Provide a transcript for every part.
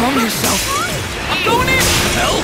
Calm yourself. I'm going in! Hell?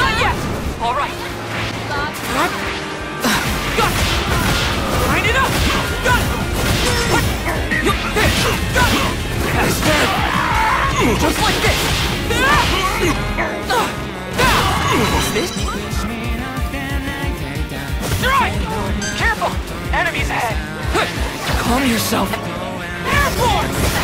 Not yet! Alright. Got it! Line it up! Got it! Got it! Faster! Just like this! What's this? Strike! Careful! Enemies ahead! Calm yourself. Airborne!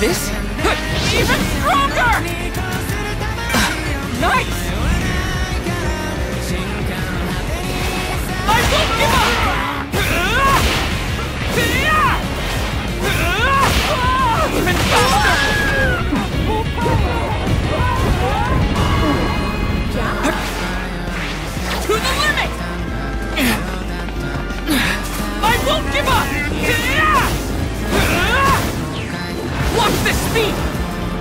this? Even stronger! Uh, nice!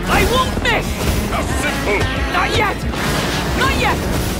I won't miss! How simple! Not yet! Not yet!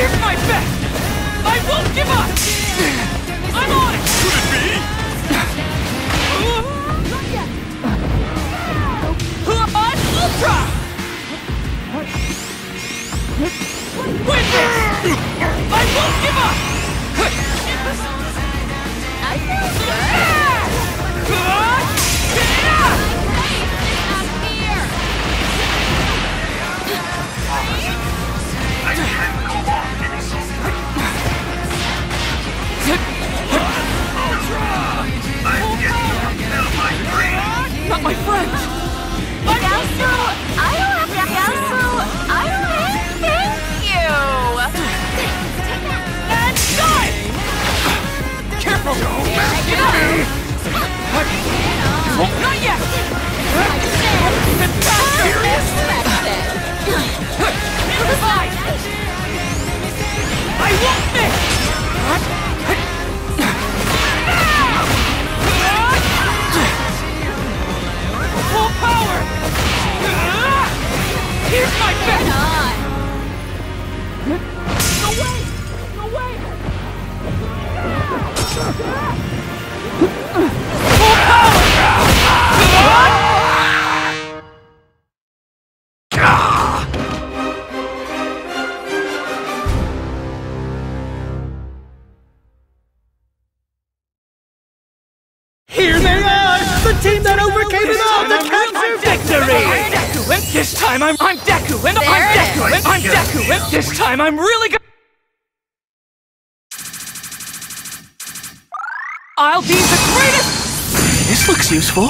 Here's my best! I won't give up! I'm on it! Could it be? Ultra! Win Not yet! Here they are! The team that overcame it all to capture victory! This time I'm I'm Deku, and I'm Deku, and I'm Deku, and this time I'm really good. I'll be the greatest. This looks useful.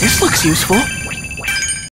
This looks useful.